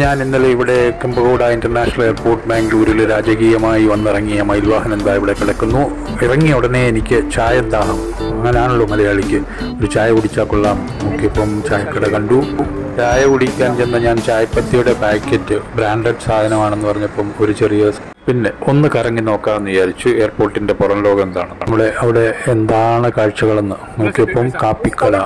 ഞാൻ ഇന്നലെ ഇവിടെ കെമ്പഗോഡ ഇന്റർനാഷണൽ എയർപോർട്ട് ബാംഗ്ലൂരിൽ രാജകീയമായി വന്നിറങ്ങിയ മയിൽവാഹനം എന്താ ഇവിടെ കിടക്കുന്നു. ഇറങ്ങിയ ഉടനെ എനിക്ക് ചായ ദാഹം. അങ്ങനെയാണല്ലോ മലയാളിക്ക്. ഒരു ചായ കുടിച്ചാൽ കൊള്ളാം. നോക്കിയപ്പം ചായക്കട കണ്ടു. ചായ കുടിക്കാൻ ചെന്ന ഞാൻ ചായപ്പത്തിയുടെ പാക്കറ്റ് ബ്രാൻഡഡ് സാധനമാണെന്ന് പറഞ്ഞപ്പം ഒരു ചെറിയ പിന്നെ ഒന്ന് കറങ്ങി നോക്കാമെന്ന് വിചാരിച്ചു. എയർപോർട്ടിന്റെ പുറം ലോകം എന്താണ് നമ്മുടെ അവിടെ എന്താണ് കാഴ്ചകളെന്ന് നോക്കിയപ്പം കാപ്പിക്കട.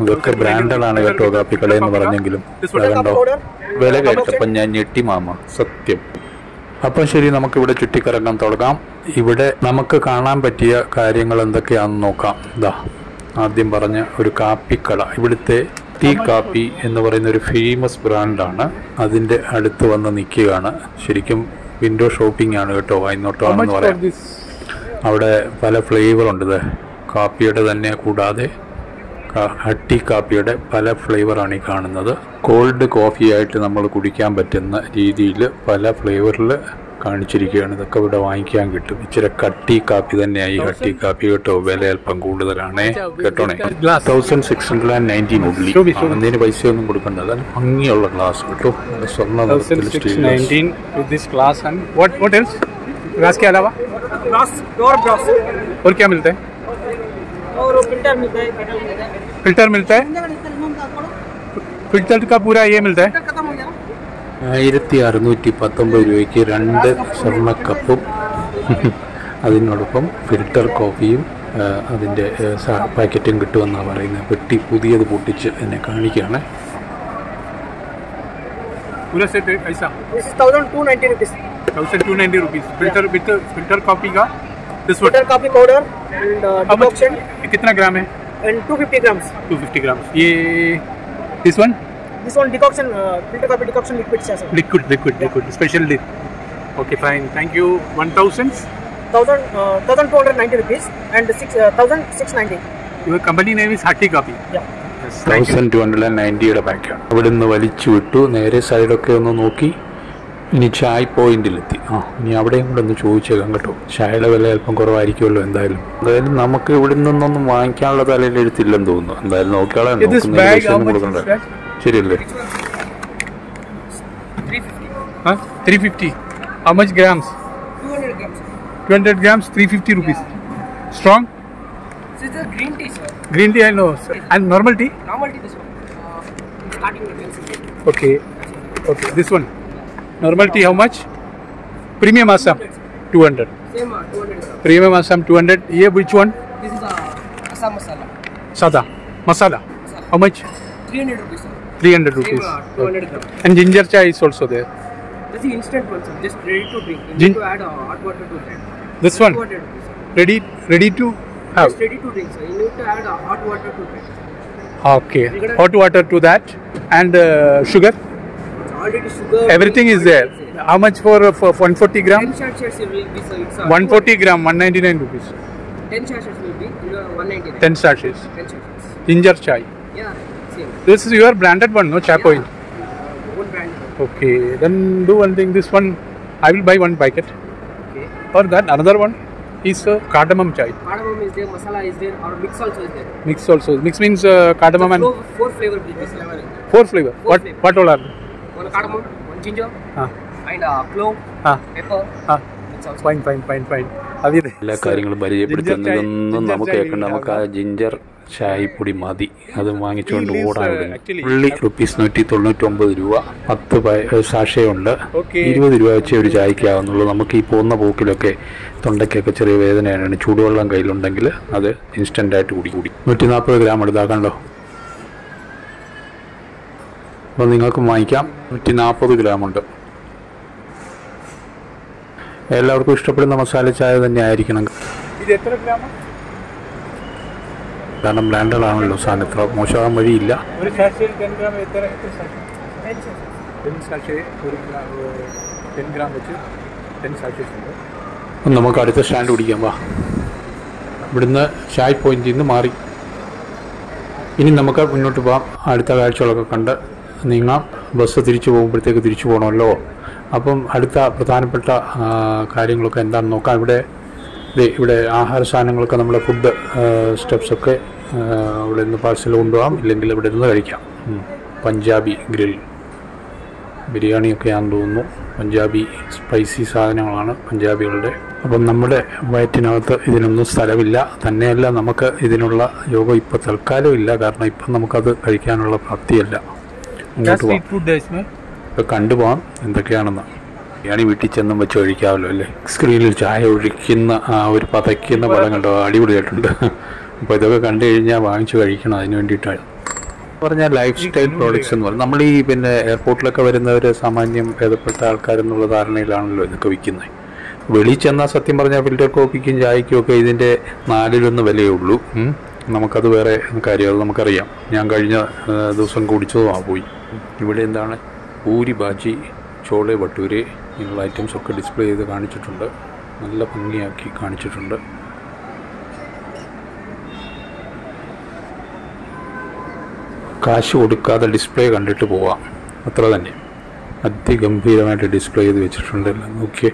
ഇതൊക്കെ ബ്രാൻഡാണ് കേട്ടോ കാപ്പിക്കട എന്ന് പറഞ്ഞെങ്കിലും. കണ്ടോ? വില കേട്ടപ്പം ഞാൻ ഞെട്ടി മാമ. സത്യം. അപ്പം ശരി നമുക്ക് ഇവിടെ ചുറ്റിക്കറങ്ങാൻ തുടങ്ങാം. ഇവിടെ നമുക്ക് കാണാൻ പറ്റിയ കാര്യങ്ങൾ എന്തൊക്കെയാണെന്ന് നോക്കാം. ഇതാ ആദ്യം പറഞ്ഞ ഒരു കാപ്പിക്കട. ഇവിടുത്തെ ടീ കാപ്പി എന്ന് പറയുന്ന ഒരു ഫേമസ് ബ്രാൻഡാണ്. അതിന്റെ അടുത്ത് വന്ന് നിൽക്കുകയാണ്. ശരിക്കും വിൻഡോ ഷോപ്പിംഗ് ആണ് കേട്ടോ വൈന്നോട്ടമാണെന്ന് പറയാം. അവിടെ പല ഫ്ലേവർ ഉണ്ട് കാപ്പിയുടെ തന്നെ കൂടാതെ ഹട്ടി കാപ്പിയുടെ പല ഫ്ലേവറാണ് ഈ കാണുന്നത്. കോൾഡ് കോഫി ആയിട്ട് നമ്മൾ കുടിക്കാൻ പറ്റുന്ന രീതിയിൽ പല ഫ്ലേവറിൽ കാണിച്ചിരിക്കുകയാണ് ഇതൊക്കെ ഇവിടെ വാങ്ങിക്കാൻ കിട്ടും ഇച്ചിരി കട്ടി കാപ്പി തന്നെയായി ഈ ഹട്ടി കാപ്പി കേട്ടോ വില അല്പം കൂടുതലാണേ കേട്ടോണേ thousand six hundred and nineteen ഉള്ളി അതിന് പൈസ ഒന്നും കൊടുക്കണ്ട അതാണ് ഭംഗിയുള്ള ഗ്ലാസ് കേട്ടോ നല്ല സ്വർണ്ണ നിറത്തിൽ steel glass 1619 with this glass and what what else glass के अलावा ब्रॉस प्योर ब्रॉस और क्या मिलता है और फिल्टर मिलता है पेटल मिलता है फिल्टर मिलता है फिल्टर का पूरा ये मिलता है खत्म हो गया ആയിരത്തി അറുന്നൂറ്റി പത്തൊമ്പത് രൂപയ്ക്ക് രണ്ട് സ്വർണ്ണ കപ്പും അതിനോടൊപ്പം ഫിൽറ്റർ കോഫിയും ആ, അതിൻ്റെ ആ, സ- പാക്കറ്റും കിട്ടുമെന്നാണ് പറയുന്നത് പെട്ടി പുതിയത് പൊട്ടിച്ച് എന്നെ കാണിക്കുകയാണ് पूरा सेट ऐसा this is thousand two ninety rupees thousand two ninety rupees filter with filter coffee का this filter coffee powder and decoction कितना ग्राम है and two fifty grams 250 gram ये this one this one decoction, uh, filter copy decoction liquid. Sir. Liquid, liquid, yeah. liquid. Okay, fine. Thank you. 1000? 1000, uh, 1290 rupees and 6, uh, 1690. Your company name is Hatti Copy. Yeah. Thousand two hundred and നയന്റിയുടെ ബാക്കാണ് അവിടെ നിന്ന് വലിച്ചു വിട്ടു നേരെ സൈഡൊക്കെ ഒന്ന് നോക്കി ഇനി ചായ് പോയിന്റിലെത്തി ആ ഇനി അവിടെയും കൂടെ ഒന്ന് ചോദിച്ചേക്കാം കേട്ടോ ചായയുടെ വില അല്പം കുറവായിരിക്കുമല്ലോ എന്തായാലും എന്തായാലും നമുക്ക് ഇവിടെ നിന്നൊന്നും വാങ്ങിക്കാനുള്ള തലയിലെഴുത്തില്ലെന്ന് തോന്നുന്നു എന്തായാലും നോക്കിയാളെ കൊടുക്കണ്ടേ मटेरियल फिफ्टी 350 हाँ 350 how much grams 200 grams 200 grams 350 rupees strong green tea sir green tea I know and normal tea okay okay this one normal tea how much premium Assam 200 200 premium Assam 200 ये which one masala सादा masala how much 300 rupees. Same, 200 grams. And ginger chai is also there. This is instant one, sir. Just ready to drink. You Gin- need to add uh, hot water to it. This one? Ready, ready to have? Just ready to drink, sir. You need to add uh, hot water to it. Okay. Hot water to that and uh, sugar? Already sugar. Everything is there. How much for, uh, for 140 gram? 10 sachets will be, sir. It's, uh, 140 gram, 199 rupees. 10 sachets will be, you 199. 10 sachets. 10 sachets. Ginger chai. Yeah. this is your branded one no chai point One brand. okay then do one thing this one i will buy one packet Okay. or that another one is uh, cardamom chai Cardamom is there, masala is there, or mix also is there. mix also mix means uh, cardamom and Four, four flavor will be flavor. in there. four flavor Four what flavor. what all are One cardamom, one ginger, ah and uh, clove, ah pepper. ah Mix also. fine fine fine fine അതെ എല്ലാ കാര്യങ്ങളും പരിചയപ്പെടുത്തുന്ന chai- ഇതൊന്നും ginger നമുക്ക് chai കേൾക്കണ്ട will നമുക്ക് ആ ginger ചായപ്പൊടി മതി. അത് വാങ്ങിച്ചുകൊണ്ട് ഓടാൻ uh, ഉള്ളി റുപ്പീസ് നൂറ്റി തൊണ്ണൂറ്റൊമ്പത് രൂപ പത്ത് സാക്ഷയുണ്ട്. ഇരുപത് രൂപ വെച്ച് ഒരു ചായക്കാവുന്നുള്ളൂ. നമുക്ക് ഈ പോകുന്ന പോക്കിലൊക്കെ തൊണ്ടയ്ക്കൊക്കെ ചെറിയ വേദനയാണ്. ചൂടുവെള്ളം കയ്യിലുണ്ടെങ്കിൽ അത് ഇൻസ്റ്റന്റ് ആയിട്ട് കുടി കൂടി. നൂറ്റി നാൽപ്പത് ഗ്രാം എടുത്താക്കണ്ടോ അപ്പോൾ നിങ്ങൾക്ക് വാങ്ങിക്കാം. നൂറ്റി നാൽപ്പത് ഗ്രാമുണ്ട് എല്ലാവർക്കും ഇഷ്ടപ്പെടുന്ന മസാല ചായ തന്നെ ആയിരിക്കണം ഇത് എത്ര ഗ്രാമ കാരണം ബ്രാൻഡഡാണല്ലോ സാധനം ഇത്ര മോശമാകാൻ വഴിയില്ല. നമുക്ക് അടുത്ത സ്റ്റാൻഡ് പിടിക്കാം വാ. ഇവിടുന്ന് ചായ് പോയിന്റിൽ നിന്ന് മാറി. ഇനി നമുക്ക് മുന്നോട്ട് പോകാം അടുത്ത കാഴ്ചകളൊക്കെ കണ്ട് നീങ്ങാം. ബസ് തിരിച്ചു പോകുമ്പോഴത്തേക്ക് തിരിച്ചു പോകണമല്ലോ അപ്പം അടുത്ത പ്രധാനപ്പെട്ട കാര്യങ്ങളൊക്കെ എന്താണെന്ന് നോക്കാം. ഇവിടെ ഇവിടെ ആഹാര സാധനങ്ങളൊക്കെ നമ്മുടെ ഫുഡ് സ്റ്റെപ്സൊക്കെ അവിടെ നിന്ന് പാർസൽ കൊണ്ടുപോകാം ഇല്ലെങ്കിൽ ഇവിടെ നിന്ന് കഴിക്കാം. പഞ്ചാബി ഗ്രിൽ. ബിരിയാണിയൊക്കെയാണെന്ന് തോന്നുന്നു. പഞ്ചാബി സ്പൈസി സാധനങ്ങളാണ് പഞ്ചാബികളുടെ. അപ്പം നമ്മുടെ വയറ്റിനകത്ത് ഇതിനൊന്നും സ്ഥലമില്ല. തന്നെയല്ല നമുക്ക് ഇതിനുള്ള യോഗം ഇപ്പോൾ തൽക്കാലം ഇല്ല. കാരണം ഇപ്പം നമുക്കത് കഴിക്കാനുള്ള പ്രാപ്തിയല്ല. അങ്ങോട്ട് ഇപ്പം കണ്ടുപോകാം എന്തൊക്കെയാണെന്ന്. ബിരിയാണി വീട്ടിൽ ചെന്നും വെച്ച് കഴിക്കാമല്ലോ അല്ലേ? സ്ക്രീനിൽ ചായ ഒഴിക്കുന്ന ആ ഒരു പതയ്ക്കുന്ന പടം കണ്ടോ? അടിപൊളിയായിട്ടുണ്ട്. അപ്പോൾ ഇതൊക്കെ കണ്ടു കഴിഞ്ഞാൽ വാങ്ങിച്ചു കഴിക്കണം അതിന് വേണ്ടിയിട്ടാണ്. പറഞ്ഞാൽ ലൈഫ് സ്റ്റൈൽ പ്രോഡക്ട്സ് എന്ന് പറഞ്ഞാൽ നമ്മൾ ഈ പിന്നെ എയർപോർട്ടിലൊക്കെ വരുന്നവർ സാമാന്യം ഭേദപ്പെട്ട ആൾക്കാരെന്നുള്ള ധാരണയിലാണല്ലോ ഇതൊക്കെ വിൽക്കുന്നത് വെളിയിൽ ചെന്നാൽ സത്യം പറഞ്ഞാൽ ഫിൽറ്റർ കോപ്പിക്കും ചായക്കും ഒക്കെ ഇതിന്റെ നാലിലൊന്ന് വിലയേ ഉള്ളൂ. നമുക്കത് വേറെ കാര്യമാണ് നമുക്കറിയാം. ഞാൻ കഴിഞ്ഞ ദിവസം കുടിച്ചതും ആ പോയി. ഇവിടെ എന്താണ്? പൂരി ബാജി ചോളെ ഭട്ടൂര് ഇങ്ങനെയുള്ള ഐറ്റംസ് ഒക്കെ ഡിസ്പ്ലേ ചെയ്ത് കാണിച്ചിട്ടുണ്ട്. നല്ല ഭംഗിയാക്കി കാണിച്ചിട്ടുണ്ട്. കാശ് കൊടുക്കാതെ ഡിസ്പ്ലേ കണ്ടിട്ട് പോവാം. അത്ര തന്നെ. അതിഗംഭീരമായിട്ട് ഡിസ്പ്ലേ ചെയ്ത് വെച്ചിട്ടുണ്ട്. എല്ലാം നോക്കിയേ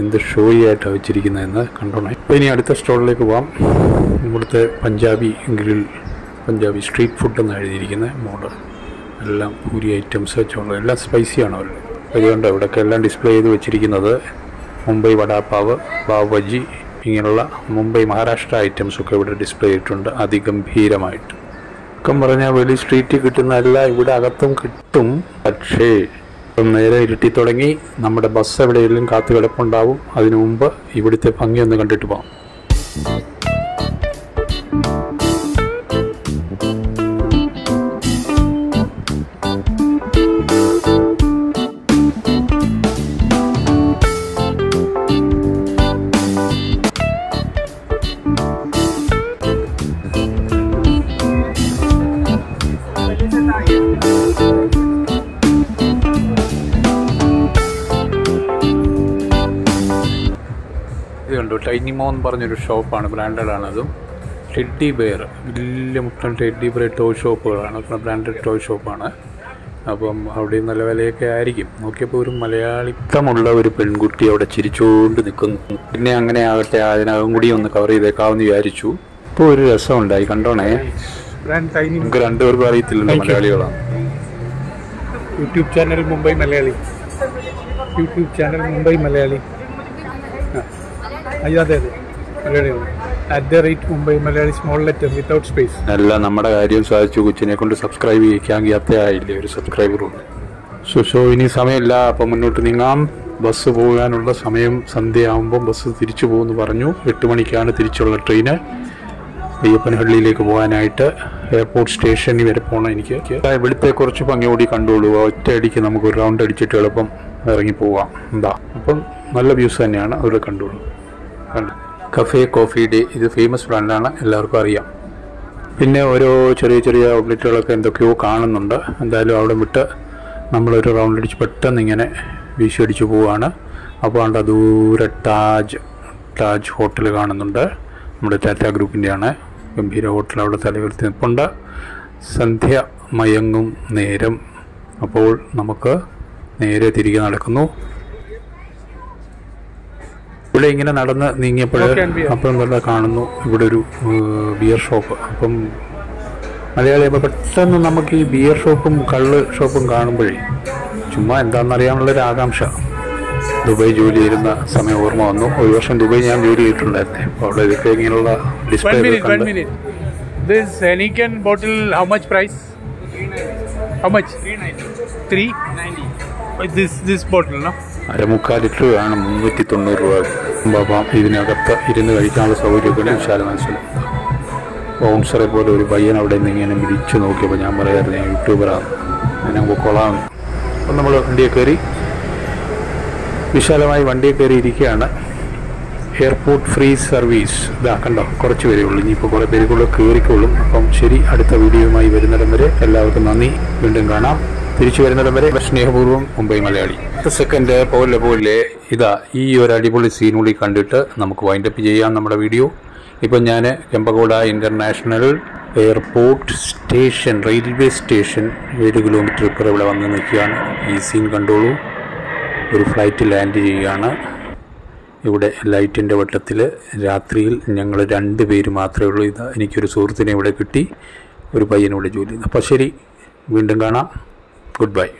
എന്ത് ഷോയി ആയിട്ടാണ് വെച്ചിരിക്കുന്നതെന്ന് കണ്ടോണേ. അപ്പോൾ ഇനി അടുത്ത സ്റ്റോളിലേക്ക് പോവാം. ഇവിടുത്തെ Punjabi grill Punjabi street food എന്ന് എഴുതിയിരിക്കുന്നത് മോഡൽ എല്ലാം പൂരി ഐറ്റംസ് വെച്ചോളൂ എല്ലാം സ്പൈസി അവർ അതുകൊണ്ട് ഇവിടെയൊക്കെ എല്ലാം ഡിസ്പ്ലേ ചെയ്ത് വെച്ചിരിക്കുന്നത് മുംബൈ വടാപ്പാവ് പാവ് ബജി ഇങ്ങനെയുള്ള മുംബൈ മഹാരാഷ്ട്ര ഐറ്റംസൊക്കെ ഇവിടെ ഡിസ്പ്ലേ ചെയ്തിട്ടുണ്ട്. അതിഗംഭീരമായിട്ട്. ഒക്കെ പറഞ്ഞാൽ വെളി സ്ട്രീറ്റിൽ കിട്ടുന്നതല്ല ഇവിടെ അകത്തും കിട്ടും. പക്ഷേ ഇപ്പം നേരെ ഇരുട്ടി തുടങ്ങി. നമ്മുടെ ബസ് എവിടെയെങ്കിലും കാത്തു കിടപ്പുണ്ടാവും അതിനു മുമ്പ് ഇവിടുത്തെ ഭംഗി ഒന്ന് കണ്ടിട്ട് പോകാം ടൈനി മോൻ പറഞ്ഞൊരു ഷോപ്പാണ് ബ്രാൻഡഡാണ് അതും. ടെഡ്ഡി ബെയർ വലിയ മുട്ടം ടെഡ്ഡി ബെയർ ടോയ് ഷോപ്പുകളാണ് ബ്രാൻഡഡ് ടോയ് ഷോപ്പാണ്. അപ്പം അവിടെ നല്ല വിലയൊക്കെ ആയിരിക്കും. നോക്കിയപ്പോൾ ഒരു മലയാളിത്തമുള്ള ഒരു പെൺകുട്ടി അവിടെ ചിരിച്ചുകൊണ്ട് നിൽക്കുന്നു പിന്നെ അങ്ങനെ ആകട്ടെ അതിനകം കൂടി ഒന്ന് കവർ ചെയ്തേക്കാവെന്ന് വിചാരിച്ചു. ഇപ്പോൾ ഒരു രസമുണ്ടായി കണ്ടോണേ? നമുക്ക് രണ്ടുപേർക്കും അറിയത്തില്ല മലയാളികളാണ്. YouTube channel Mumbai Malayali. YouTube channel Mumbai Malayali. അയ്യോ അതെ അതെ. At the rate Mumbai Malayali small letter without space അല്ല നമ്മുടെ കാര്യം സാധിച്ചു. കൊച്ചിനെ കൊണ്ട് സബ്സ്ക്രൈബ് ചെയ്യിക്കാമെങ്കിൽ അത്രയായില്ലേ ഒരു സബ്സ്ക്രൈബറുണ്ട് സുഷോ ഇനി സമയമില്ല. അപ്പം മുന്നോട്ട് നീങ്ങാം. ബസ് പോകാനുള്ള സമയം സന്ധ്യയാകുമ്പോൾ ബസ് തിരിച്ചു പോകുമെന്ന് പറഞ്ഞു. എട്ട് മണിക്കാണ് തിരിച്ചുള്ള ട്രെയിന് അയ്യപ്പനഹള്ളിയിലേക്ക് പോകാനായിട്ട് എയർപോർട്ട് സ്റ്റേഷനിൽ വരെ പോകണം എനിക്ക്. വെളുത്തെ കുറച്ച് ഭംഗി കൂടി കണ്ടോളൂ ഒറ്റയടിക്ക് നമുക്ക് ഒരു റൗണ്ട് അടിച്ചിട്ട് എളുപ്പം ഇറങ്ങി പോവാം. എന്താ അപ്പം നല്ല വ്യൂസ് തന്നെയാണ്. അവിടെ കണ്ടോളൂ കണ്ടു കഫേ കോഫി ഡേ ഇത് ഫേമസ് ബ്രാൻഡാണ് എല്ലാവർക്കും അറിയാം. പിന്നെ ഓരോ ചെറിയ ചെറിയ ഔട്ട്ലെറ്റുകളൊക്കെ എന്തൊക്കെയോ കാണുന്നുണ്ട്. എന്തായാലും അവിടെ വിട്ട് നമ്മളൊരു റൗണ്ട് അടിച്ച് പെട്ടെന്ന് ഇങ്ങനെ വീശിയടിച്ച് പോവുകയാണ് അപ്പോൾ കണ്ട ദൂരെ താജ് താജ് ഹോട്ടൽ കാണുന്നുണ്ട്. നമ്മുടെ ടാറ്റ ഗ്രൂപ്പിന്റെയാണ് ഗംഭീര ഹോട്ടൽ അവിടെ തലകുർത്തി നിൽപ്പുണ്ട്. സന്ധ്യ മയങ്ങും നേരം. അപ്പോൾ നമുക്ക് നേരെ തിരികെ നടക്കുന്നു. ഇവിടെ ഇങ്ങനെ നടന്ന് നീങ്ങിയപ്പോൾ. അപ്പം തന്നെ കാണുന്നു ഇവിടെ ഒരു ബിയർ ഷോപ്പ് അപ്പം മലയാളി അപ്പോൾ പെട്ടെന്ന് നമുക്ക് ഈ ബിയർ ഷോപ്പും കള്ള് ഷോപ്പും കാണുമ്പോഴേ ചുമ്മാ എന്താണെന്നറിയാനുള്ളൊരു ആകാംക്ഷ ദുബായ് ജോലി ചെയ്യുന്ന സമയം ഓർമ്മ വന്നു ഒരു വർഷം ദുബായ് ഞാൻ ജോലി ചെയ്തിട്ടുണ്ടായിരുന്നേ അപ്പോൾ അവിടെ ഇതൊക്കെ ഇങ്ങനെയുള്ള display minute, one minute. This Heineken bottle, how much price? How much? 390. 390. This this bottle, no? അരമുക്കാൽ ലിറ്റർ വേണം മുന്നൂറ്റി തൊണ്ണൂറ് രൂപ. അപ്പം ഇതിനകത്ത് ഇരുന്ന് കഴിക്കാനുള്ള സൗകര്യമൊക്കെ വിശാല മനസ്സിലാവും ബൗൺസറെ പോലെ ഒരു പയ്യൻ അവിടെ നിന്ന് ഇങ്ങനെ വിളിച്ചു നോക്കിയപ്പോൾ ഞാൻ പറയാറില്ല ഞാൻ യൂട്യൂബറാണ് ഞാൻ കൊള്ളാം. അപ്പം നമ്മൾ വണ്ടിയെ കയറി. വിശാലമായി വണ്ടിയെ കയറി ഇരിക്കുകയാണ്. എയർപോർട്ട് ഫ്രീ സർവീസ് ഇതാ കണ്ടോ? കുറച്ച് പേരേ ഉള്ളൂ. ഇനിയിപ്പോൾ കുറേ പേര് കൂടെ കയറിക്കോളും. അപ്പം ശരി അടുത്ത വീഡിയോയുമായി വരുന്നിടം വരെ എല്ലാവർക്കും നന്ദി. വീണ്ടും കാണാം. തിരിച്ചു വരുന്നിടം വരെ സ്നേഹപൂർവം മുംബൈ മലയാളി. സെക്കൻഡ് പോലെ പോലെ ഇതാ ഈ ഒരു അടിപൊളി സീൻ കൂടി കണ്ടിട്ട് നമുക്ക് വൈൻഡപ്പ് ചെയ്യാം നമ്മുടെ വീഡിയോ ഇപ്പം ഞാൻ Kempegowda international airport station railway station ഏഴ് കിലോമീറ്റർ ഇപ്പുറം ഇവിടെ വന്ന് നിൽക്കുകയാണ്. ഈ സീൻ കണ്ടോളൂ. ഒരു ഫ്ലൈറ്റ് ലാൻഡ് ചെയ്യുകയാണ്. ഇവിടെ ലൈറ്റിന്റെ വട്ടത്തിൽ രാത്രിയിൽ ഞങ്ങൾ രണ്ട് പേര് മാത്രമേ ഉള്ളൂ. ഇത് എനിക്കൊരു സുഹൃത്തിനെ ഇവിടെ കിട്ടി. ഒരു പയ്യനിവിടെ ജോലി ചെയ്തു. അപ്പോൾ ശരി വീണ്ടും കാണാം. Goodbye.